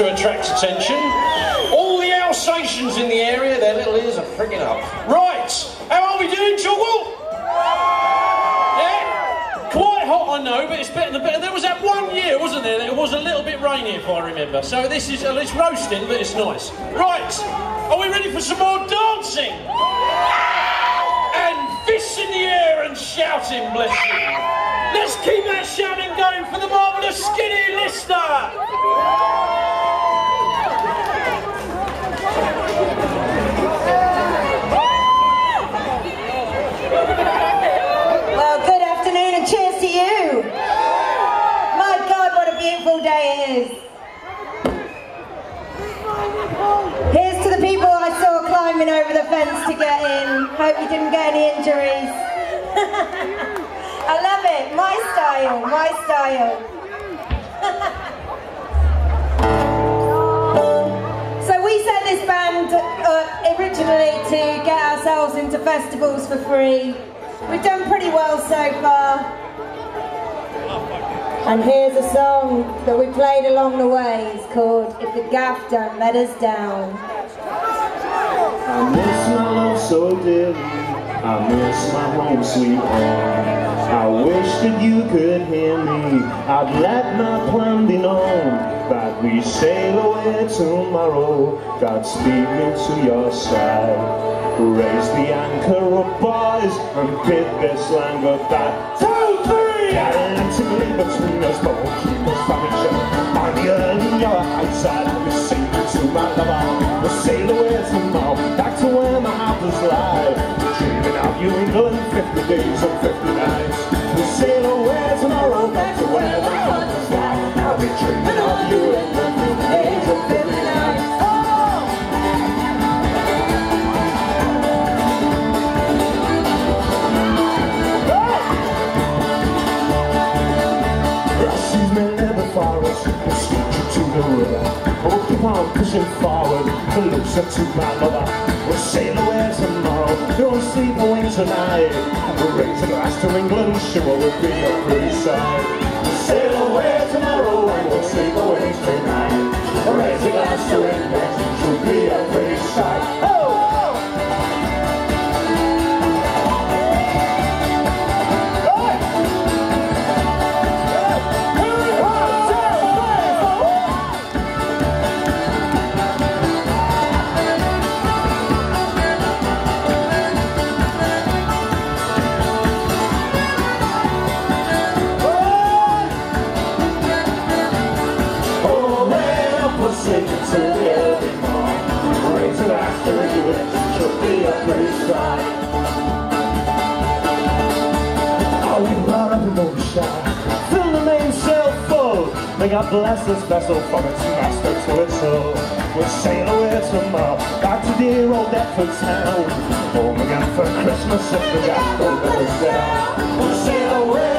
to attract attention. All the Alsatians in the area, their little ears are freaking up. Right, how are we doing, Chalkwell? Yeah? Quite hot, I know, but it's better than better. There was that one year, wasn't there, that it was a little bit rainy, if I remember. So this is, it's roasting, but it's nice. Right, are we ready for some more dancing? And fists in the air and shouting, bless you. Let's keep that shouting going for the marvellous Skinny Lister! Day it is. Here's to the people I saw climbing over the fence to get in. Hope you didn't get any injuries. I love it. My style, my style. So we set this band up originally to get ourselves into festivals for free. We've done pretty well so far. And here's a song that we played along the way. It's called If the Gaff Don't Let Us Down. I miss my love so dearly. I miss my home sweet home. I wish that you could hear me. I'd let my plan be known. That we sail away tomorrow. God speak me to your side. Raise the anchor up, boys, and bid this land goodbye. Two, three! Between us, but we'll keep us from each other. On the early your outside, I'll be singing to my lover. We'll sail away tomorrow, back to where my heart was live. Dreaming of you, England, 50 days and 50 nights. We'll keep on pushing forward, closer to my lover. We'll sail away tomorrow, don't sleep away tonight. We'll raise a glass to England, sure we'll be a pretty sight. We'll sail away tomorrow and we'll sleep away tonight. We'll raise a glass to England, to the you, be a sight. Oh, we brought up in ocean, fill the mainsail full. May God bless this vessel from its master to its soul. We'll sail away tomorrow, back to dear old Deptford town. Home again for Christmas if the don't us down. We'll sail away